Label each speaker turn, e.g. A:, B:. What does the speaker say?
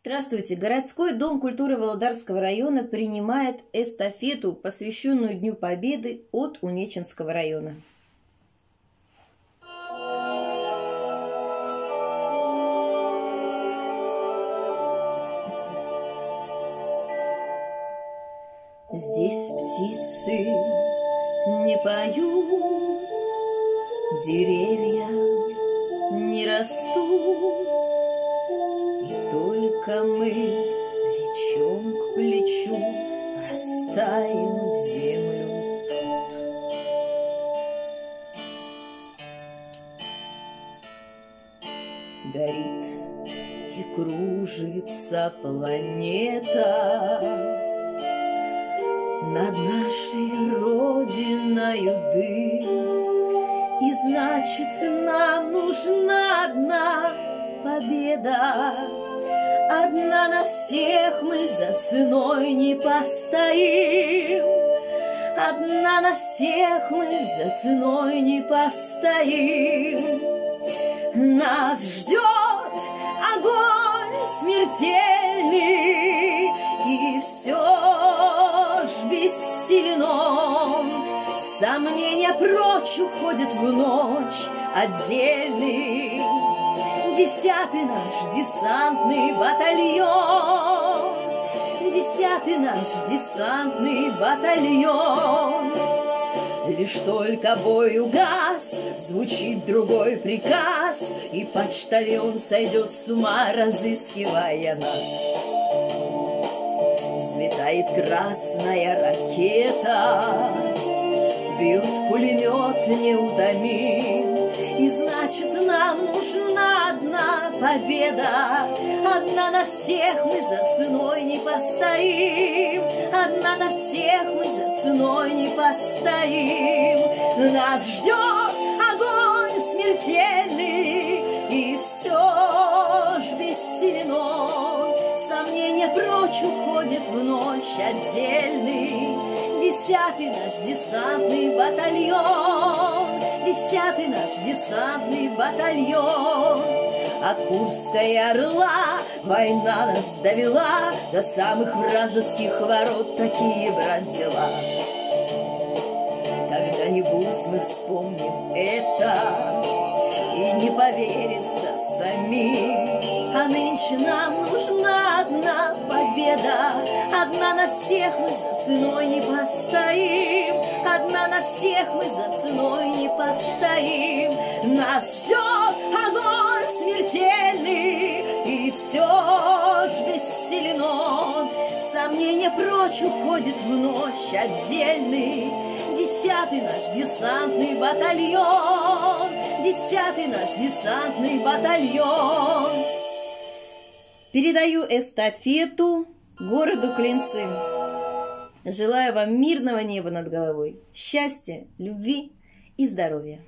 A: Здравствуйте! Городской дом культуры Володарского района принимает эстафету, посвященную Дню Победы от Унеченского района. Здесь птицы не поют, деревья не растут, только мы плечом к плечу растаем в землю. Горит и кружится планета, над нашей родиною дым, И значит, нам нужна одна победа. Одна на всех мы за ценой не постоим. Одна на всех мы за ценой не постоим. Нас ждет огонь смертельный, и все бессилен он. Сомнения прочь уходят в ночь отдельный. Десятый наш десантный батальон, Десятый наш десантный батальон. Лишь только бой угас, звучит другой приказ, И почтальон сойдет с ума, разыскивая нас. Взлетает красная ракета, Бьет пулемет неутомим, победа. Одна на всех мы за ценой не постоим, Одна на всех мы за ценой не постоим. Нас ждет огонь смертельный, И все ж бессилен он, Сомнения прочь уходит в ночь отдельный. Десятый наш десантный батальон, Десятый наш десантный батальон. От Курской Орла война нас довела До самых вражеских ворот такие, брат, дела. Когда-нибудь мы вспомним это И не поверится самим, А нынче нам нужна одна победа, Одна на всех мы за ценой не постоим, Одна на всех мы за ценой не постоим. Нас ждет все ж бессилен он. Сомнения прочь уходит в ночь отдельный, Десятый наш десантный батальон, Десятый наш десантный батальон. Передаю эстафету городу Клинцы. Желаю вам мирного неба над головой, счастья, любви и здоровья.